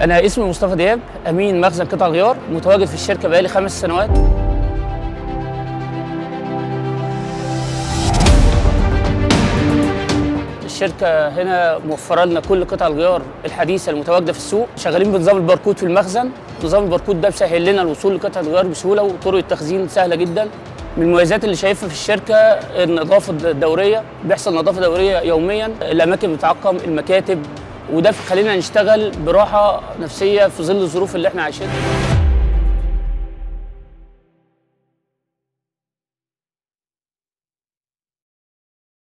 أنا اسمي مصطفى دياب أمين مخزن قطع غيار متواجد في الشركة بقالي خمس سنوات. الشركة هنا موفرة لنا كل قطع الغيار الحديثة المتواجدة في السوق. شغالين بنظام الباركود في المخزن. نظام الباركود ده بيسهل لنا الوصول لقطع الغيار بسهولة وطرق التخزين سهلة جدا. من المميزات اللي شايفها في الشركة النظافة الدورية بيحصل نظافة دورية يوميا. الأماكن بتعقم المكاتب وده بيخلينا نشتغل براحة نفسية في ظل الظروف اللي إحنا عايشينها.